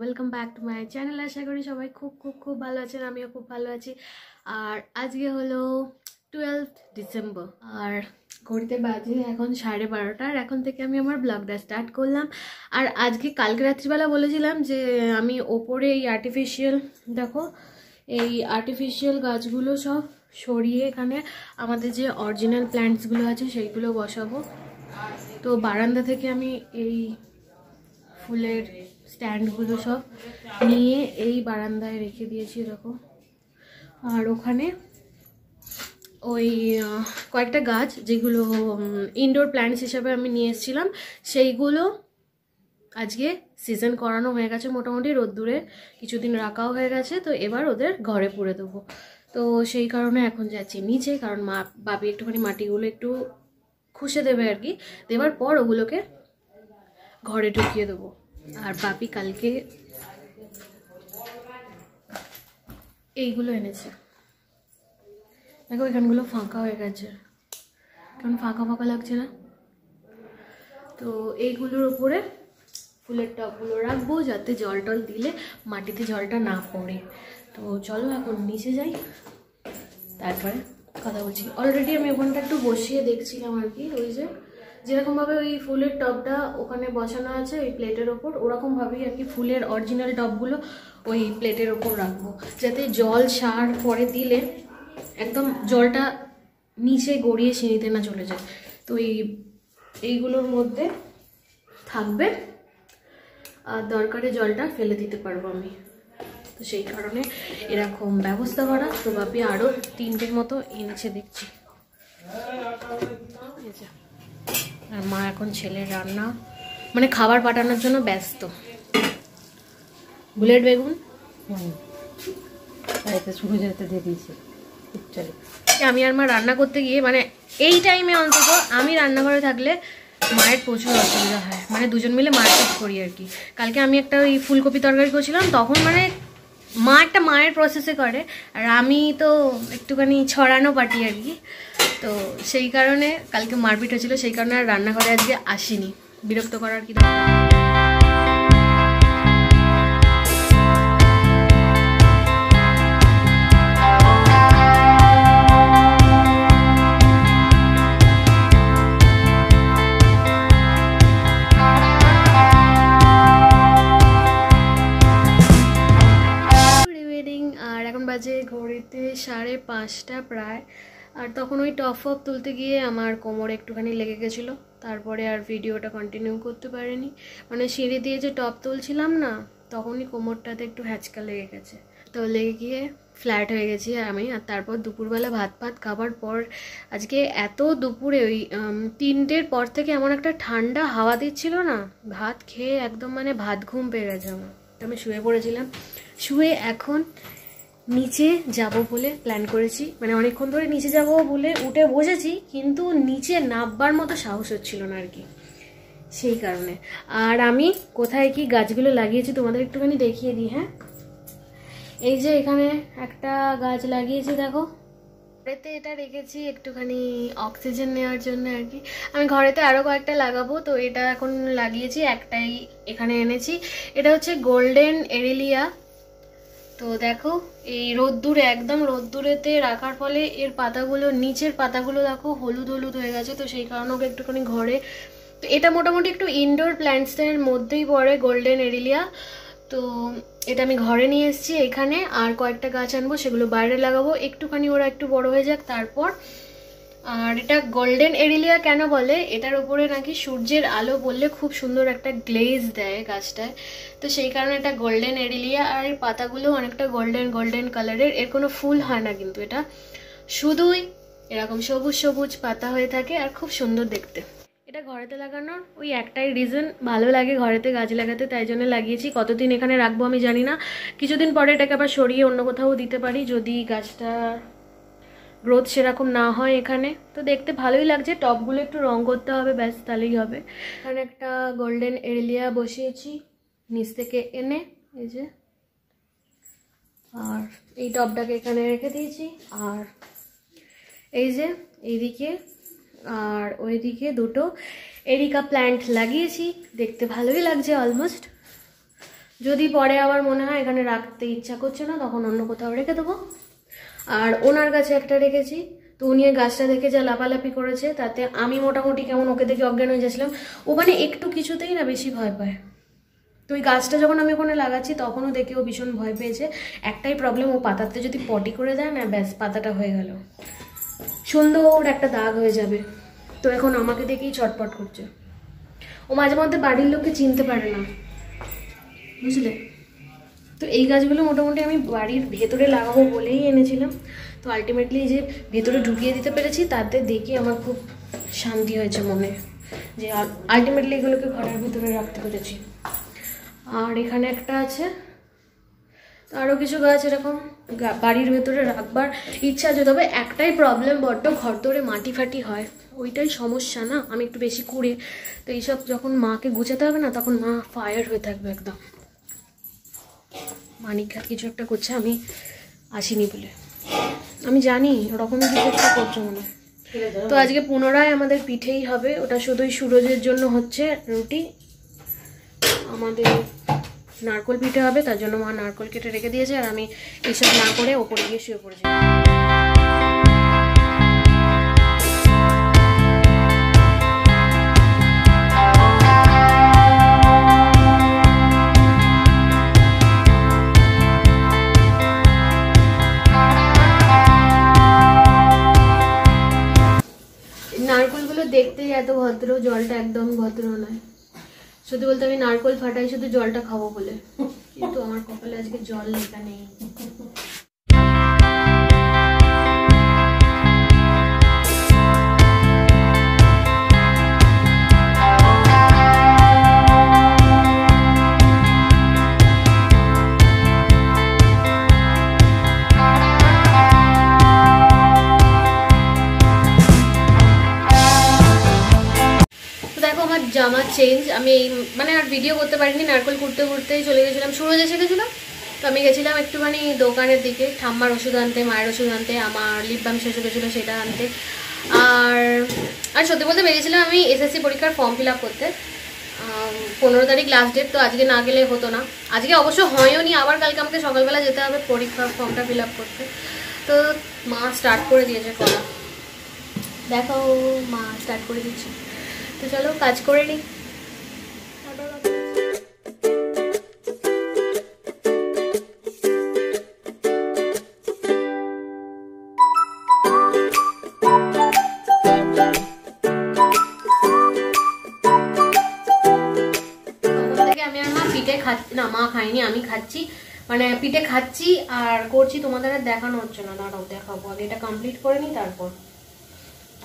Welcome back to my channel আশা করি সবাই খুব খুব খুব ভালো আছেন, আমিও খুব ভালো আছি। আর আজকে হলো টুয়েলভ ডিসেম্বর আর ঘড়িতে বাজে এখন সাড়ে বারোটা, আর এখন থেকে আমি আমার ব্লগটা স্টার্ট করলাম। আর আজকে কালকে রাত্রিবেলা বলেছিলাম যে আমি ওপরে এই আর্টিফিশিয়াল দেখো এই আর্টিফিশিয়াল গাছগুলো সব সরিয়ে এখানে আমাদের যে অরিজিনাল প্ল্যান্টসগুলো আছে সেইগুলো বসাবো। তো বারান্দা থেকে আমি এই ফুলের স্ট্যান্ডগুলো সব নিয়ে এই বারান্দায় রেখে দিয়েছি এরকম। আর ওখানে ওই কয়েকটা গাছ যেগুলো ইনডোর প্ল্যান্টস হিসাবে আমি নিয়ে এসেছিলাম, সেইগুলো আজকে সিজন করানো হয়ে গেছে মোটামুটি, রোদ্দুরে কিছুদিন রাখাও হয়ে গেছে, তো এবার ওদের ঘরে পুড়ে দেবো। তো সেই কারণে এখন যাচ্ছি নিচে, কারণ মা বাবি একটুখানি মাটিগুলো একটু খুশে দেবে আর কি। দেওয়ার পর ওগুলোকে ঘরে ঢুকিয়ে দেবো। আর বাপি কালকে এইগুলো এনেছে। দেখো, এখানগুলো ফাঁকা হয়ে গেছে। কেমন ফাঁকা ফাঁকা লাগছে না? তো এইগুলোর উপরে ফুলের টবগুলো রাখব যাতে জল টল দিলে মাটিতে জলটা না পড়ে। তো চলো এখন নিচে যাই। তারপরে কথা বলছি। অলরেডি আমি ওখানটা একটু বসিয়ে দেখছিলাম আর কি, ওই যে যেরকমভাবে ওই ফুলের টবটা ওখানে বসানো আছে ওই প্লেটের ওপর, ওরকমভাবেই আর কি ফুলের অরিজিনাল টবগুলো ওই প্লেটের ওপর রাখব। যাতে জল সার পরে দিলে একদম জলটা নিচে গড়িয়ে সিঁড়িতে না চলে যায়। তো এই, এইগুলোর মধ্যে থাকবে দরকারে জলটা ফেলে দিতে পারব আমি। তো সেই কারণে এরকম ব্যবস্থা করা। তো বাপি আরও তিনটের মতো এনেছে দেখছি। আর মা এখন ছেলের রান্না মানে খাবার পাঠানোর জন্য ব্যস্ত। বুলেট বেগুন? বাড়িতে শুরু যেতে দিয়ে দিয়েছি। আমি আর মা রান্না করতে গিয়ে মানে এই টাইমে অন্তত আমি রান্নাঘরে থাকলে মায়ের প্রচুর অসুবিধা হয়। মানে দুজন মিলে মারপিট করি আর কি। কালকে আমি একটা ওই ফুলকপি তরকারি করছিলাম, তখন মানে মা একটা মায়ের প্রসেসে করে, আর আমি তো একটুখানি ছড়ানো পাটি আর কি। তো সেই কারণে কালকে মারপিট হয়েছিল, সেই কারণে আর রান্নাঘরে আজকে আসিনি। বিরক্ত করার কি দরকার? এখন বাজে ঘড়িতে সাড়ে পাঁচটা প্রায়। আর তখন ওই টপ ফপ তুলতে গিয়ে আমার কোমরে একটুখানি লেগে গেছিল। তারপরে আর ভিডিওটা কন্টিনিউ করতে পারিনি। মানে সিঁড়ি দিয়ে যে টপ তুলছিলাম না, তখনই কোমরটাতে একটু হ্যাচকা লেগে গেছে। তো লেগে গিয়ে ফ্ল্যাট হয়ে গেছি আমি। আর তারপর দুপুরবেলা ভাত ভাত খাবার পর আজকে এত দুপুরে ওই তিনটের পর থেকে এমন একটা ঠান্ডা হাওয়া দিচ্ছিল না, ভাত খেয়ে একদম মানে ভাত ঘুম পেয়ে গেছে আমার। তো আমি শুয়ে পড়েছিলাম। শুয়ে এখন নিচে যাব বলে প্ল্যান করেছি। মানে অনেকক্ষণ ধরে নিচে যাব বলে উঠে বসেছি, কিন্তু নিচে নামবার মতো সাহস হচ্ছিল না আর কি। সেই কারণে। আর আমি কোথায় কি গাছগুলো লাগিয়েছি তোমাদের একটুখানি দেখিয়ে দিই হ্যাঁ? এই যে এখানে একটা গাছ লাগিয়েছি, দেখো। ঘরেতে এটা রেখেছি একটুখানি অক্সিজেন নেওয়ার জন্য আর কি। আমি ঘরেতে আরও কয়েকটা লাগাবো, তো এটা এখন লাগিয়েছি, একটাই এখানে এনেছি। এটা হচ্ছে গোল্ডেন এরিলিয়া। তো দেখো, এই রোদ্দুরে, একদম রোদ্দুরেতে রাখার ফলে এর পাতাগুলো, নিচের পাতাগুলো দেখো হলুদ হলুদ হয়ে গেছে, তো সেই কারণে ওকে একটুখানি ঘরে। তো এটা মোটামুটি একটু ইনডোর প্ল্যান্টসের মধ্যেই পড়ে গোল্ডেন এরিলিয়া তো এটা আমি ঘরে নিয়ে এসেছি এখানে, আর কয়েকটা গাছ আনব, সেগুলো বাইরে লাগাবো। একটুখানি ওরা একটু বড় হয়ে যাক, তারপর আর এটা গোল্ডেন এরিলিয়া কেন বলে? এটার উপরে নাকি সূর্যের আলো বললে খুব সুন্দর একটা গ্লেজ দেয় গাছটায়। তো সেই কারণে এটা গোল্ডেন এরিলিয়া আর এর পাতাগুলো অনেকটা গোল্ডেন গোল্ডেন কালারের এর। কোনো ফুল হয় না কিন্তু এটা। শুধুই এরকম সবুজ সবুজ পাতা হয়ে থাকে আর খুব সুন্দর দেখতে। এটা ঘরেতে লাগানোর ওই একটাই রিজন ভালো লাগে ঘরেতে গাছ লাগাতে, তাই জন্য লাগিয়েছি। কতদিন এখানে রাখব আমি জানি না। কিছুদিন পরে এটাকে আবার সরিয়ে অন্য কোথাও দিতে পারি যদি গাছটা গ্রোথ সেরকম না হয় এখানে। তো দেখতে ভালোই লাগছে, টপগুলো একটু রং করতে হবে, ব্যাস তাহলেই হবে। এখানে একটা গোল্ডেন এরিলিয়া বসিয়েছি, নিচ থেকে এনে, এই যে। আর এই টপটাকে এখানে রেখে দিয়েছি, আর এই যে এইদিকে, আর ওইদিকে দুটো এরিকা প্ল্যান্ট লাগিয়েছি, দেখতে ভালোই লাগছে অলমোস্ট যদি পরে আবার মনে হয় এখানে রাখতে ইচ্ছা করছে না, তখন অন্য কোথাও রেখে দেবো। আর ওনার কাছে একটা রেখেছি। তো উনি গাছটা দেখে যা লাপালাপি করেছে, তাতে আমি মোটামুটি কেমন ওকে দেখে অজ্ঞান হয়ে যাচ্ছিলাম। ও মানে একটু কিছুতেই না বেশি ভয় পায়। তো ওই গাছটা যখন আমি ওখানে লাগাচ্ছি, তখনও দেখে ও ভীষণ ভয় পেয়েছে। একটাই প্রবলেম ও পাতাতে যদি পটি করে দেয় না, ব্যাস, পাতাটা হয়ে গেল। সুন্দর একটা দাগ হয়ে যাবে। তো এখন আমাকে দেখেই চটপট করছে। ও মাঝে মধ্যে বাড়ির লোককে চিনতে পারে না। বুঝলে? তো এই গাছগুলো মোটামুটি আমি বাড়ির ভেতরে লাগাবো বলেই এনেছিলাম। তো আলটিমেটলি যে ভেতরে ঢুকিয়ে দিতে পেরেছি, তাতে দেখে আমার খুব শান্তি হয়েছে মনে। যে আলটিমেটলি এগুলোকে ঘরের ভিতরে রাখতে পেরেছি। আর এখানে একটা আছে। আরও কিছু গাছ এরকম বাড়ির ভেতরে রাখবার ইচ্ছা আছে, তবে একটাই প্রবলেম বড্ড ঘর তোরে মাটি ফাটি হয়। ওইটাই সমস্যা না? আমি একটু বেশি কুড়ে। তো এইসব যখন মাকে গুছাতে হবে না, তখন মা ফায়ার হয়ে থাকবে একদম। মানিকঘাট কিছু একটা করছে আমি আসিনি বলে। আমি জানি ওরকমই কিছু একটা করছ মনে হয়। তো আজকে পুনরায় আমাদের পিঠেই হবে ওটা শুধুই সুরজের জন্য হচ্ছে রুটি। আমাদের নারকল পিঠে হবে তার জন্য মা নারকোল কেটে রেখে দিয়েছে আর আমি এসব না করে ওপরে গিয়ে শুয়ে পড়েছি। এত ভদ্র, জলটা একদম ভদ্র নয়। সত্যি বলতে আমি নারকোল ফাটাই, শুধু জলটা খাব বলে। কিন্তু আমার কপালে আজকে জল লেখা নেই। চেঞ্জ আমি মানে আর ভিডিও করতে পারিনি, নারকল কুড়তে কুড়তেই চলে গেছিলাম, সুরজ এসে গেছিল। তো আমি গেছিলাম একটুখানি দোকানের দিকে, ঠাম্মার ওষুধ আনতে, মায়ের ওষুধ আনতে, আমার লিপ বাম শেষ গেছিল সেটা আনতে। আর আর সত্যি বলতে বেরিয়েছিলাম আমি এসএসসি পরীক্ষার ফর্ম ফিল করতে। পনেরো তারিখ লাস্ট ডেট তো আজকে না গেলে হতো না। আজকে অবশ্য হয়ও নি, আবার কালকে আমাকে সকালবেলা যেতে হবে পরীক্ষার ফর্মটা ফিল করতে। তো মা স্টার্ট করে দিয়েছে করা। দেখো মা স্টার্ট করে দিচ্ছে। তো চলো কাজ করে নিই খাইনি আমি খাচ্ছি। মানে পিঠে খাচ্ছি আর করছি তোমাদের আর দেখানো হচ্ছে না। দাঁড়াও দেখাবো। আগে এটা কমপ্লিট করে নি তারপর।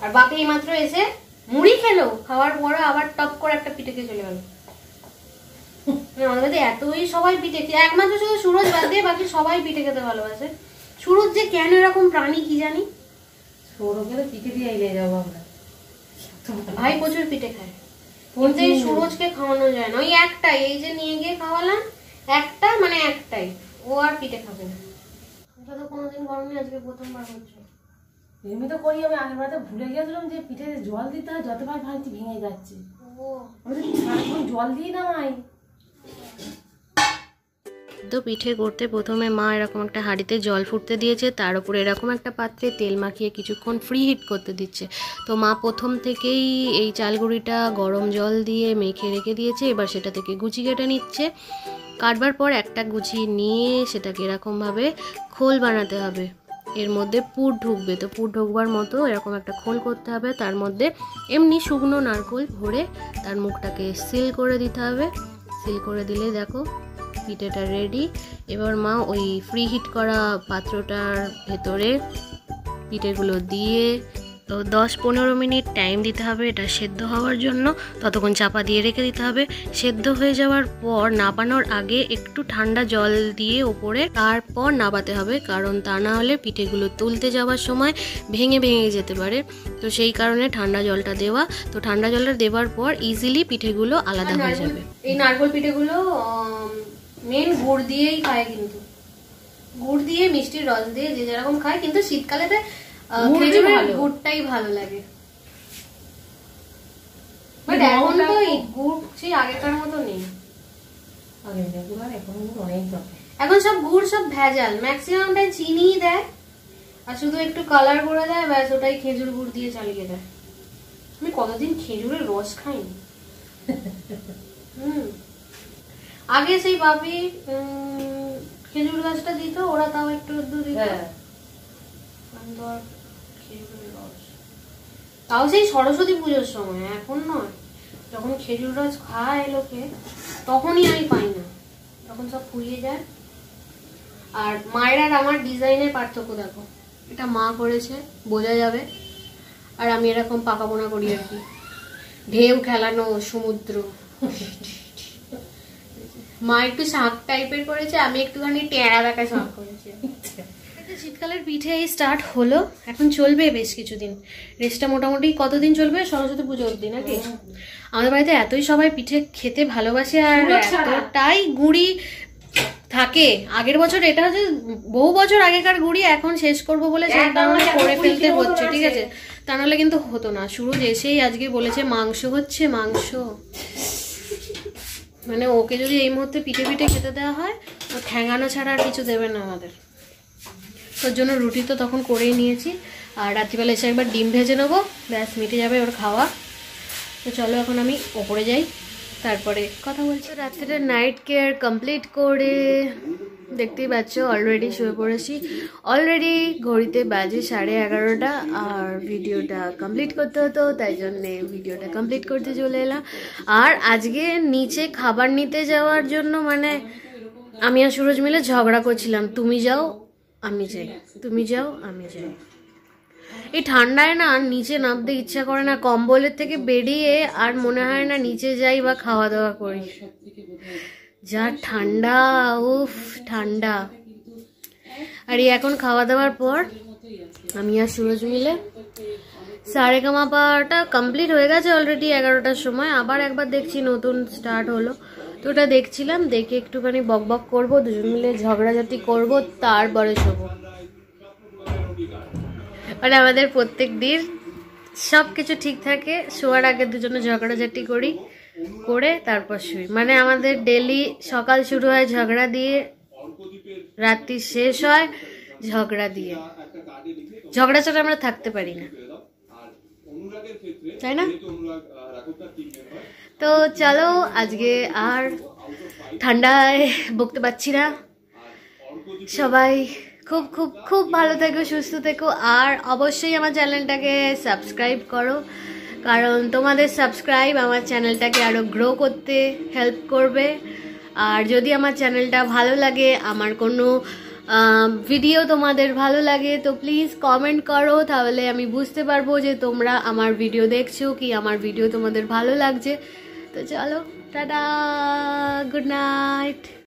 আর বাপি এইমাত্র এসে মুড়ি খেলো খাওয়ার পরে আবার টপ করে একটা পিঠে খেয়ে চলে গেল। মানে আমাদের এতই সবাই পিঠে খেয়ে একমাত্র শুধু সুরজ বাদ দিয়ে বাকি সবাই পিঠে খেতে ভালোবাসে। সুরজ যে কেন এরকম প্রাণী কি জানি? সৌরভের পিঠে দিয়ে যাব আমরা। ভাই প্রচুর পিঠে খায়। সুরজকে খাওয়ানো যায় না। ওই একটাই এই যে নিয়ে গিয়ে খাওয়ালাম একটা মানে একটাই। ও আর পিঠে খাবে না। এটা তো কোনোদিন গরমে আজকে প্রথমবার হচ্ছে। এমনি তো করি আমি আগের বারে ভুলে গেছিলাম যে পিঠে জল দিতে হয় যতবার ভাঙছি ভেঙে যাচ্ছে। জল দিয়ে নামাই তো পিঠে করতে প্রথমে মা এরকম একটা হাঁড়িতে জল ফুটতে দিয়েছে তার উপরে এরকম একটা পাত্রে তেল মাখিয়ে কিছুক্ষণ ফ্রি হিট করতে দিচ্ছে। তো মা প্রথম থেকেই এই চালগুড়িটা গরম জল দিয়ে মেখে রেখে দিয়েছে এবার সেটা থেকে গুচি কেটে নিচ্ছে। কাটবার পর একটা গুছি নিয়ে সেটাকে এরকমভাবে খোল বানাতে হবে। এর মধ্যে পুর ঢুকবে। তো পুর ঢুকবার মতো এরকম একটা খোল করতে হবে। তার মধ্যে এমনি শুকনো নারকোল ভরে তার মুখটাকে সিল করে দিতে হবে। সিল করে দিলে দেখো পিঠেটা রেডি এবার মা ওই ফ্রি হিট করা পাত্রটার ভেতরে পিঠেগুলো দিয়ে তো দশ পনেরো মিনিট টাইম দিতে হবে এটা সেদ্ধ হওয়ার জন্য। ততক্ষণ চাপা দিয়ে রেখে দিতে হবে। সেদ্ধ হয়ে যাওয়ার পর নাবানোর আগে একটু ঠান্ডা জল দিয়ে ওপরে তারপর নাবাতে হবে কারণ তা না হলে পিঠেগুলো তুলতে যাওয়ার সময় ভেঙে ভেঙে যেতে পারে। তো সেই কারণে ঠান্ডা জলটা দেওয়া। তো ঠান্ডা জলটা দেওয়ার পর ইজিলি পিঠেগুলো আলাদা হয়ে যাবে। এই নারকোল পিঠেগুলো মেন গুড় দিয়েই খায় কিন্তু। গুড় দিয়ে মিষ্টির রস দিয়ে যে যেরকম খায় কিন্তু শীতকালেতে খেজুরের গুড়টাই ভালো। লাগে। বাট এখন তো গুড় সেই আগেকার মতো নেই। আগে দেখুন আর এখন অনেক দরকার। এখন সব গুড় সব ভেজাল। ম্যাক্সিমামটাই চিনিই দেয় আর শুধু একটু কালার করে দেয় ব্যাস ওটাই খেজুর গুড় দিয়ে চালিয়ে দেয়। আমি কতদিন খেজুরের রস খাইনি? হুম। আগে সেই বাপি উম, খেজুর গাছটা দিত ওরা তাও একটু একটু দিত। হ্যাঁ। তাও সেই সরস্বতী পুজোর সময়, এখন নয়। যখন খেজুর রস খায় লোকে, তখনই আমি পাই না। তখন সব ফুরিয়ে যায়। আর মায়ের আর আমার ডিজাইনের পার্থক্য দেখো। এটা মা করেছে, বোঝা যাবে। আর আমি এরকম পাকা বোনা করি আর কি। ঢেউ খেলানো, সমুদ্র। মা একটু শাঁখ টাইপের করেছে, আমি একটুখানি টেরা বেঁকা শাঁখ করেছি। শীতকালের পিঠে এই স্টার্ট হলো। এখন চলবে বেশ কিছুদিন। রেস্টটা মোটামুটি কতদিন চলবে? সরস্বতী পুজো অবধি নাকি? আমাদের বাড়িতে এতই সবাই পিঠে খেতে ভালোবাসে আর। এতটাই গুড়ি থাকে। আগের বছর এটা হচ্ছে বহু বছর আগেকার গুড়ি এখন শেষ করব বলে সেই একদম কারণে করে ফেলতে হচ্ছে ঠিক আছে। আছে? তা নাহলে কিন্তু হতো না। শুরু এসেই আজকে বলেছে মাংস হচ্ছে মাংস। মানে ওকে যদি এই মুহূর্তে পিঠে পিঠে খেতে দেওয়া হয় ও ঠ্যাঙানো ছাড়া আর কিছু দেবে না আমাদের। তোর জন্য রুটি তো তখন করেই নিয়েছি। আর রাত্রিবেলা এসে একবার ডিম ভেজে নেব। ব্যাস, মিটে যাবে ওর খাওয়া। তো চলো এখন আমি ওপরে যাই। তারপরে কথা বলছি। রাত্রে নাইট কেয়ার কমপ্লিট করে দেখতেই পাচ্ছ অলরেডি শুয়ে পড়েছি। অলরেডি ঘড়িতে বাজে সাড়ে এগারোটা আর ভিডিওটা কমপ্লিট করতে হতো, তাই জন্যে ভিডিওটা কমপ্লিট করতে চলে এলাম। আর আজকে নিচে খাবার নিতে যাওয়ার জন্য মানে আমি আর সুরজ মিলে ঝগড়া করছিলাম। তুমি যাও আমি যাই। তুমি যাও আমি যাই। এই ঠান্ডায় না আর নিচে নামতে ইচ্ছা করে না কম্বলের থেকে বেরিয়ে আর মনে হয় না নিচে যাই বা খাওয়া দাওয়া করি যা ঠান্ডা উফ ঠান্ডা। আর এই এখন খাওয়া দাওয়ার পর আমি আর সুরজ মিলে সারে কামাপাটা কমপ্লিট হয়ে গেছে অলরেডি এগারোটার সময়। আবার একবার দেখছি নতুন স্টার্ট হলো। তো ওটা দেখছিলাম, দেখে একটুখানি বক বক করব, দুজন মিলে ঝগড়াঝাটি করব, তারপরে শোবো। মানে আমাদের প্রত্যেক দিন সব কিছু ঠিক থাকে, শোয়ার আগে দুজনে ঝগড়াঝাটি করি, করে তারপর শুই। মানে আমাদের ডেলি সকাল শুরু হয় ঝগড়া দিয়ে, রাত্রি শেষ হয় ঝগড়া দিয়ে। ঝগড়া ছাড়া আমরা থাকতে পারি না। তাই না? তো চলো আজকে আর ঠান্ডায় বকতে পারছি না। সবাই খুব খুব খুব ভালো থেকো, সুস্থ থেকো। আর অবশ্যই আমার চ্যানেলটাকে সাবস্ক্রাইব করো, কারণ তোমাদের সাবস্ক্রাইব আমার চ্যানেলটাকে আরও গ্রো করতে হেল্প করবে। আর যদি আমার চ্যানেলটা ভালো লাগে, আমার কোনো ভিডিও তোমাদের ভালো লাগে, তো প্লিজ কমেন্ট করো, তাহলে আমি বুঝতে পারব যে তোমরা আমার ভিডিও দেখছ কি আমার ভিডিও তোমাদের ভালো লাগছে। তো চলো টাটা গুড নাইট